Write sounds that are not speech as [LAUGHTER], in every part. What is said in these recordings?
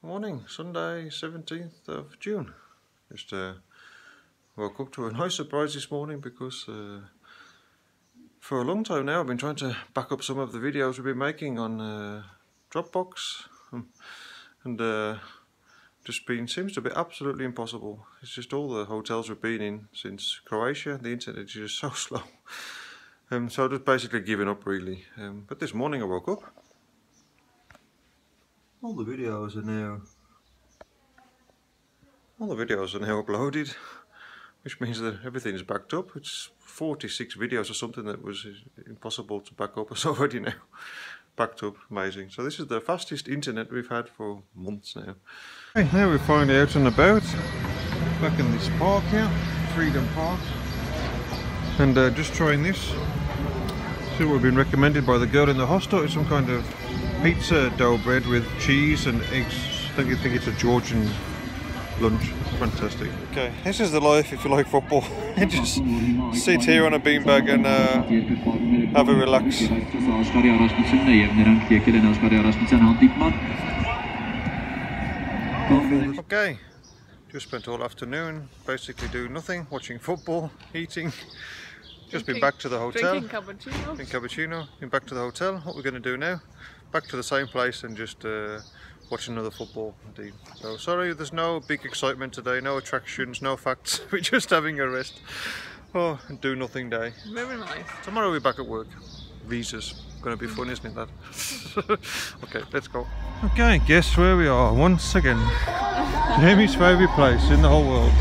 Morning, Sunday 17th of June. Just uh, woke up to a [LAUGHS] nice surprise this morning because uh, for a long time now I've been trying to back up some of the videos we've been making on uh, Dropbox [LAUGHS] and uh, just been seems to be absolutely impossible. It's just all the hotels we've been in since Croatia, the internet is just [LAUGHS] so slow. Um, so I've just basically given up really. Um, but this morning I woke up. All the videos are now all the videos are now uploaded which means that everything is backed up. It's 46 videos or something that was impossible to back up. [LAUGHS] It's already now backed up. Amazing. So this is the fastest internet we've had for months now. Okay, now we're finally out and about. Back in this park here, Freedom Park. And uh, just trying this. What we've been recommended by the girl in the hostel. It's some kind of pizza dough bread with cheese and eggs. I think you think it's a Georgian lunch. Fantastic. Okay, this is the life if you like football. [LAUGHS] just sit here on a beanbag and uh, have a relax. Okay, just spent all afternoon basically doing nothing, watching football, eating. Just been back to the hotel. Drinking cappuccino. Drinking cappuccino. Been back to the hotel. What we're going to do now? Back to the same place and just uh, watch another football indeed. So sorry there's no big excitement today, no attractions, no facts, [LAUGHS] we're just having a rest. Oh, and do nothing day. Very nice. Tomorrow we're back at work. Visas. Gonna be fun, isn't it that? [LAUGHS] okay, let's go. Okay, guess where we are once again. [LAUGHS] Jamie's favourite place in the whole world.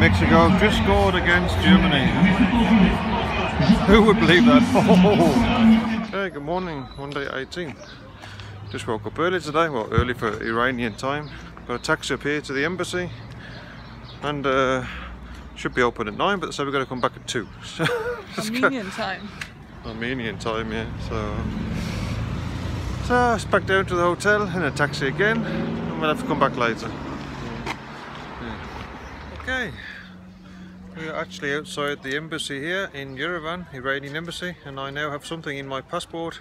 Okay, Mexico just scored against Germany. Who would believe that? [LAUGHS] Oh. Okay, good morning, Monday 18th. Just woke up early today, well early for Iranian time. Got a taxi up here to the embassy and uh, should be open at 9 but they said we've got to come back at 2. [LAUGHS] Armenian time. Armenian time, yeah. So, so it's back down to the hotel in a taxi again and we'll have to come back later. Okay, we are actually outside the embassy here in Yerevan, Iranian embassy, and I now have something in my passport.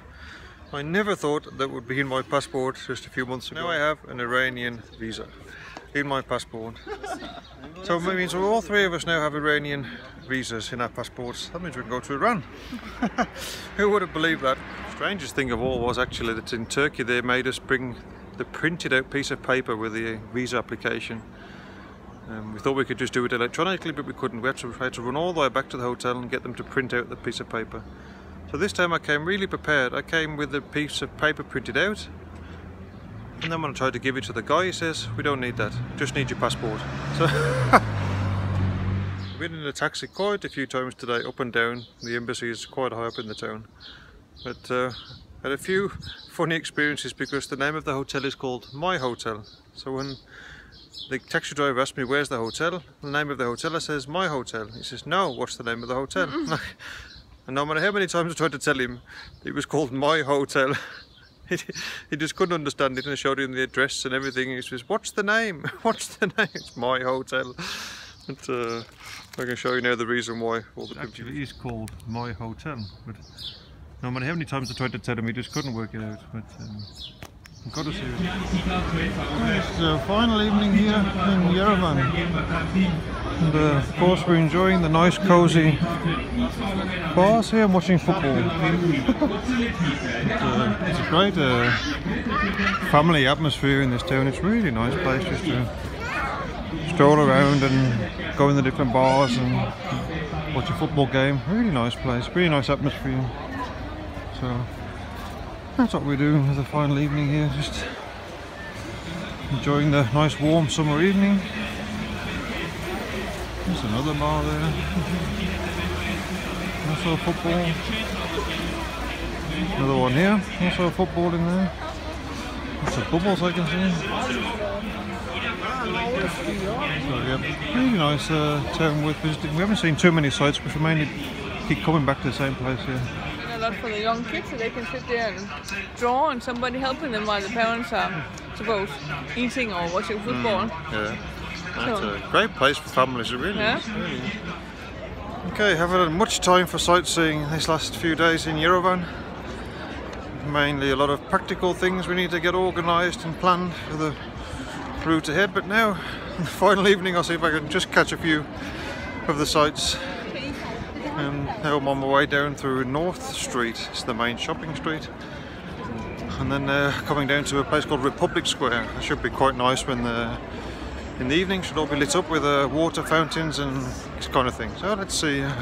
I never thought that would be in my passport just a few months ago. Now I have an Iranian visa in my passport. [LAUGHS] So it means all three of us now have Iranian visas in our passports. That means we can go to Iran. [LAUGHS] Who would have believed that? Strangest thing of all was actually that in Turkey they made us bring the printed out piece of paper with the visa application. Um, we thought we could just do it electronically, but we couldn't. We had to, had to run all the way back to the hotel and get them to print out the piece of paper. So this time I came really prepared. I came with the piece of paper printed out. And then when I tried to give it to the guy, he says, we don't need that, just need your passport. So We've [LAUGHS] been in a taxi quite a few times today, up and down. The embassy is quite high up in the town. But uh, had a few [LAUGHS] funny experiences because the name of the hotel is called My Hotel. So when the taxi driver asked me where's the hotel? The name of the hotel I says my hotel. He says no what's the name of the hotel? [LAUGHS] And no matter how many times I tried to tell him it was called my hotel. [LAUGHS] He, he just couldn't understand it and I showed him the address and everything. He says what's the name? [LAUGHS] What's the name? It's my hotel. But, uh, I can show you now the reason why all the actually it is called my hotel but no matter how many times I tried to tell him he just couldn't work it out. But um, Got to see it. It's the final evening here in Yerevan. And uh, of course we're enjoying the nice cozy bars here and watching football. [LAUGHS] uh, it's a great uh, family atmosphere in this town. It's really nice place just to stroll around and go in the different bars and watch a football game. Really nice place, really nice atmosphere. So that's what we're doing the final evening here, just enjoying the nice warm summer evening. There's another bar there. Also football. Another one here, also football in there. Lots of bubbles I can see. So yeah, really nice uh, town worth visiting. We haven't seen too many sites, but we mainly keep coming back to the same place here lot for the young kids so they can sit there and draw and somebody helping them while the parents are suppose eating or watching football. Mm, yeah. That's So- a great place for families, it really Yeah. is. Really. Okay, haven't had much time for sightseeing these last few days in Yerevan. Mainly a lot of practical things we need to get organised and planned for the route ahead, but now, [LAUGHS] the final evening, I'll see if I can just catch a few of the sights. And now I'm on my way down through North Street, it's the main shopping street. And then uh, coming down to a place called Republic Square. It should be quite nice when the in the evening should all be lit up with uh, water fountains and this kind of thing. So let's see. Uh,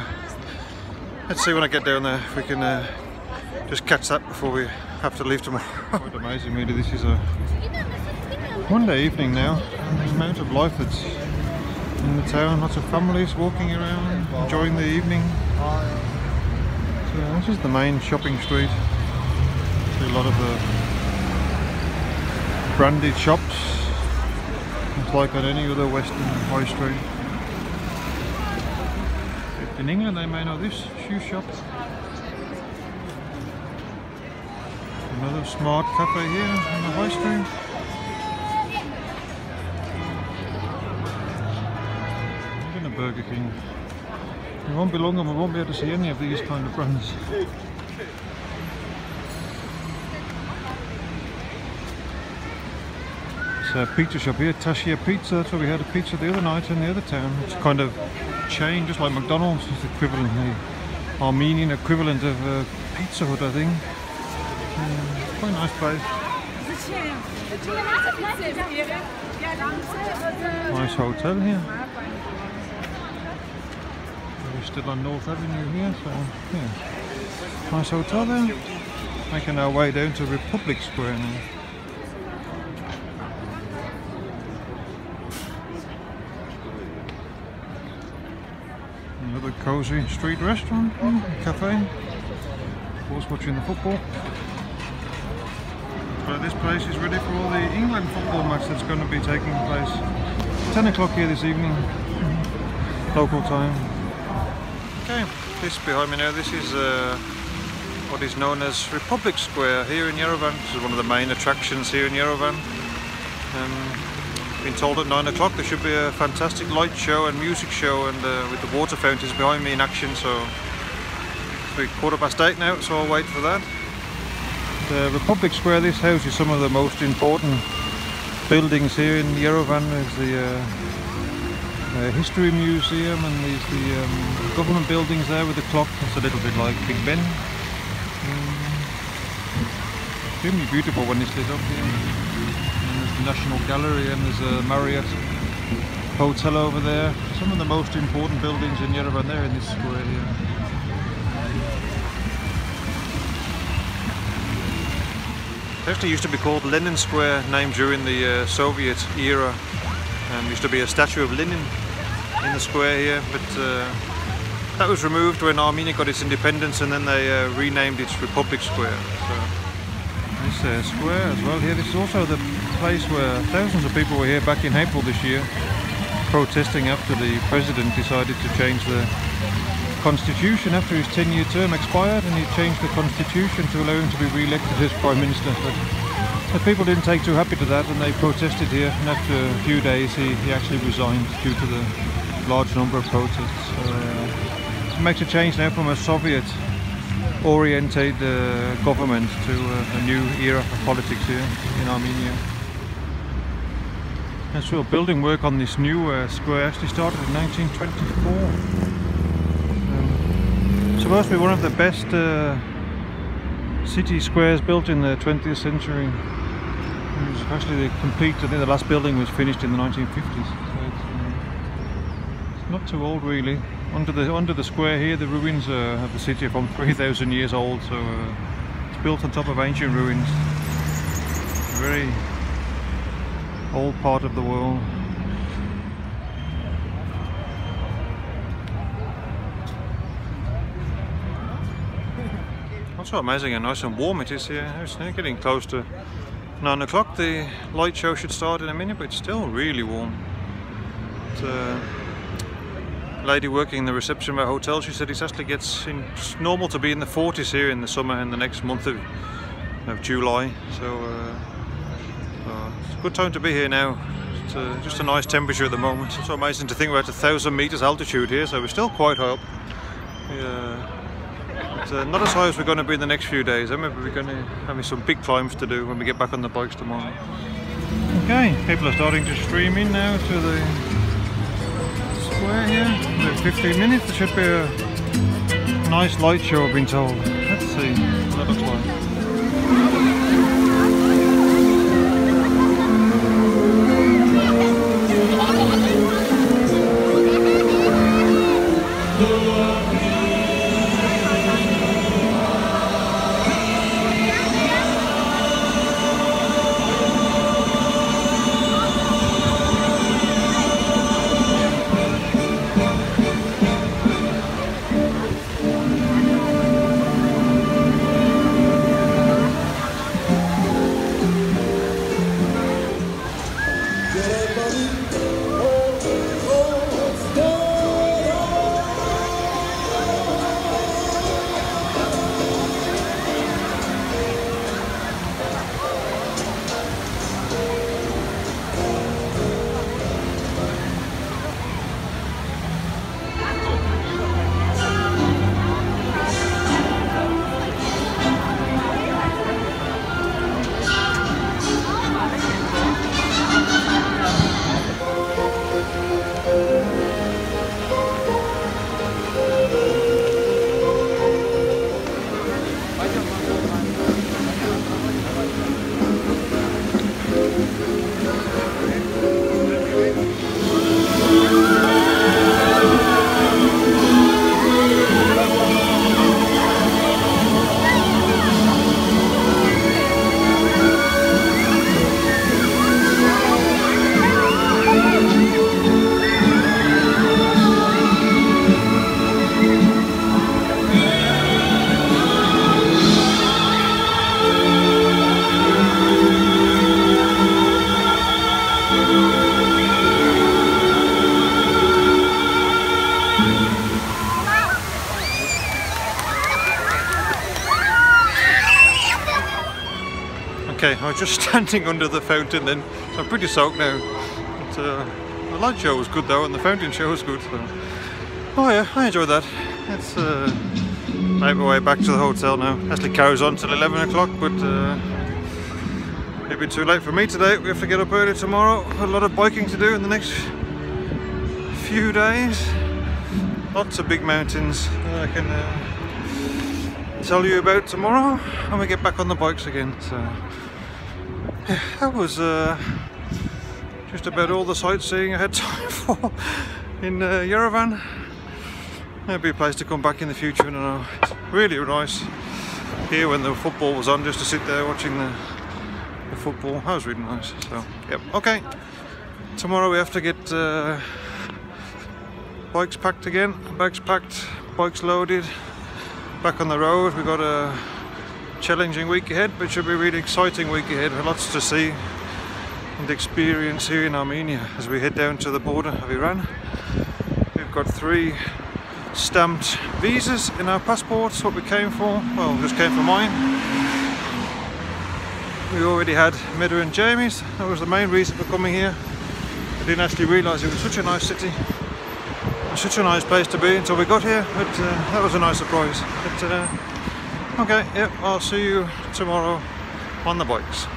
let's see when I get down there if we can uh, just catch that before we have to leave tomorrow. [LAUGHS] Quite amazing, really. This is a Monday evening now. The amount of life that's in the town. Lots of families walking around, enjoying the evening. So this is the main shopping street. See a lot of the branded shops. It's like on any other Western high street. In England, they may know this shoe shop. Another smart cafe here on the high street. Burger King. It won't be long and we won't be able to see any of these kind of brands. It's a pizza shop here, Tashir Pizza. That's where we had a pizza the other night in the other town. It's kind of chain, just like McDonald's. It's the equivalent, the Armenian equivalent of uh, Pizza Hut, I think. Yeah, quite a nice place. Nice hotel here. We're still on North Avenue here, so yeah. Nice hotel there. Making our way down to Republic Square now. Another cozy street restaurant, mm, cafe. Of course, watching the football. So this place is ready for all the England football match that's going to be taking place. 10 o'clock here this evening, [LAUGHS] local time. Okay, this behind me now, this is uh, what is known as Republic Square here in Yerevan. This is one of the main attractions here in Yerevan. Um, been told at 9 o'clock there should be a fantastic light show and music show and uh, with the water fountains behind me in action so it's quarter past 8 now so I'll wait for that. The Republic Square, this houses some of the most important buildings here in Yerevan. There's the uh, uh, History Museum and there's the um, government buildings there with the clock. It's a little bit like Big Ben. Um, extremely beautiful when it's lit up here. And there's the National Gallery and there's a Marriott Hotel over there. Some of the most important buildings in Yerevan there in this square here. It actually used to be called Lenin Square, named during the uh, Soviet era. Um, used to be a statue of Lenin in the square here, but uh, that was removed when Armenia got its independence, and then they uh, renamed it Republic Square. So this uh, square as well here. This is also the place where thousands of people were here back in April this year, protesting after the president decided to change the constitution after his 10-year term expired, and he changed the constitution to allow him to be re-elected as prime minister. The people didn't take too happy to that, and they protested here. And after a few days, he, he actually resigned due to the large number of protests. Uh, it makes a change now from a Soviet oriented uh, government to uh, a new era of politics here in Armenia. And so building work on this new uh, square actually started in 1924. Um, supposed to be one of the best uh, city squares built in the 20th century. Was actually the complete, I think the last building was finished in the 1950s. So it's, uh, it's not too old really. Under the under the square here, the ruins uh, of the city are from [LAUGHS] 3,000 years old, so uh, it's built on top of ancient ruins. Very old part of the world. Also amazing and nice and warm it is here. It's getting close to 9 o'clock. The light show should start in a minute, but it's still really warm. It's, uh, lady working in the reception of our hotel, she said it actually gets in, it's normal to be in the 40s here in the summer in the next month of, of July. So uh, uh, it's a good time to be here now. It's uh, just a nice temperature at the moment. It's so amazing to think we're at a thousand meters altitude here, so we're still quite high up. Yeah. Uh, not as high as we're going to be in the next few days. I remember we're going to have some big climbs to do when we get back on the bikes tomorrow. Okay, people are starting to stream in now to the square here. In 15 minutes, there should be a nice light show, I've been told. Let's see just [LAUGHS] standing under the fountain then, so I'm pretty soaked now. But, uh, the light show was good though, and the fountain show was good. So. Oh yeah, I enjoyed that. Let's uh, make my way back to the hotel now. Actually carries on till 11 o'clock, but uh, maybe too late for me today. We have to get up early tomorrow. A lot of biking to do in the next few days. Lots of big mountains that I can uh, tell you about tomorrow when we get back on the bikes again. So that was uh, just about all the sightseeing I had [LAUGHS] time for in uh, Yerevan. Maybe a place to come back in the future, I know. It's really nice here when the football was on, just to sit there watching the, the football. That was really nice. So, yep, okay. Tomorrow we have to get uh, bikes packed again, bags packed, bikes loaded, back on the road. We've got a challenging week ahead, but should be a really exciting week ahead. Lots to see and experience here in Armenia as we head down to the border of Iran. We've got three stamped visas in our passports, what we came for. Well, just came for mine. We already had Medda and Jamie's. That was the main reason for coming here. I didn't actually realise it was such a nice city. Such a nice place to be until we got here, but uh, that was a nice surprise. But, uh, okay, yep, I'll see you tomorrow on the bikes.